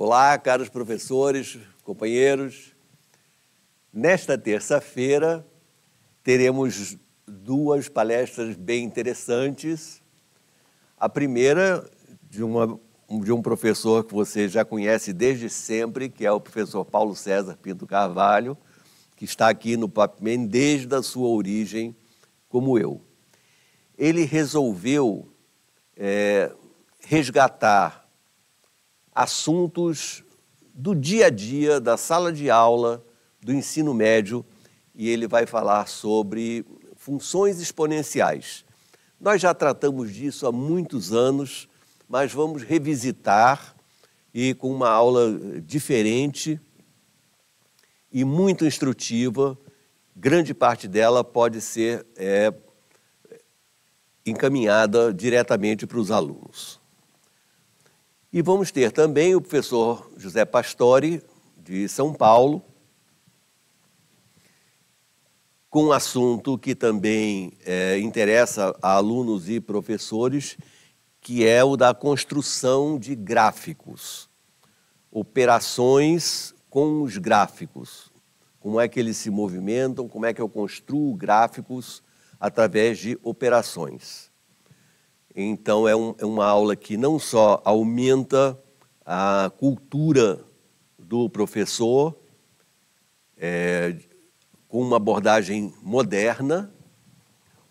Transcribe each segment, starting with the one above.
Olá, caros professores, companheiros. Nesta terça-feira teremos duas palestras bem interessantes. A primeira de, uma, de um professor que você já conhece desde sempre, que é o professor Paulo César Pinto Carvalho, que está aqui no Papman desde a sua origem, como eu. Ele resolveu é, resgatar assuntos do dia a dia, da sala de aula, do ensino médio, e ele vai falar sobre funções exponenciais. Nós já tratamos disso há muitos anos, mas vamos revisitar e com uma aula diferente e muito instrutiva. Grande parte dela pode ser é, encaminhada diretamente para os alunos. E vamos ter também o professor José Pastore, de São Paulo, com um assunto que também é, interessa a alunos e professores, que é o da construção de gráficos, operações com os gráficos. Como é que eles se movimentam, como é que eu construo gráficos através de operações. Então, é, um, é uma aula que não só aumenta a cultura do professor, é, com uma abordagem moderna,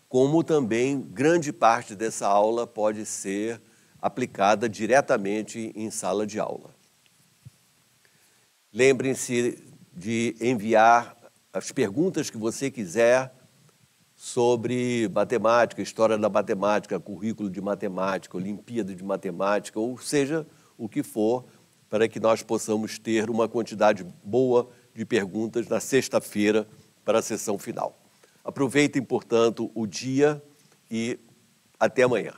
como também grande parte dessa aula pode ser aplicada diretamente em sala de aula. Lembrem-se de enviar as perguntas que você quiser sobre matemática, história da matemática, currículo de matemática, Olimpíada de matemática, ou seja, o que for, para que nós possamos ter uma quantidade boa de perguntas na sexta-feira para a sessão final. Aproveitem, portanto, o dia e até amanhã.